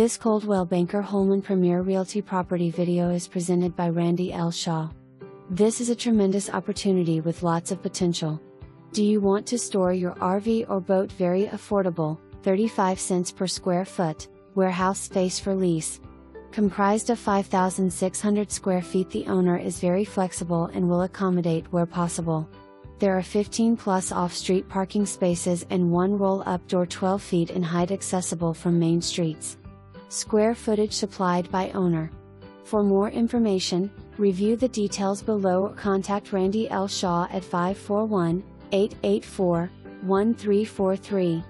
This Coldwell Banker Holman Premier Realty property video is presented by Randy L. Shaw. This is a tremendous opportunity with lots of potential. Do you want to store your RV or boat very affordable, 35 cents per square foot, warehouse space for lease? Comprised of 5,600 square feet, the owner is very flexible and will accommodate where possible. There are 15 plus off street parking spaces and one roll up door 12 feet in height accessible from main streets. Square footage supplied by owner. For more information, review the details below or contact Randy L. Shaw at 541 884 1343.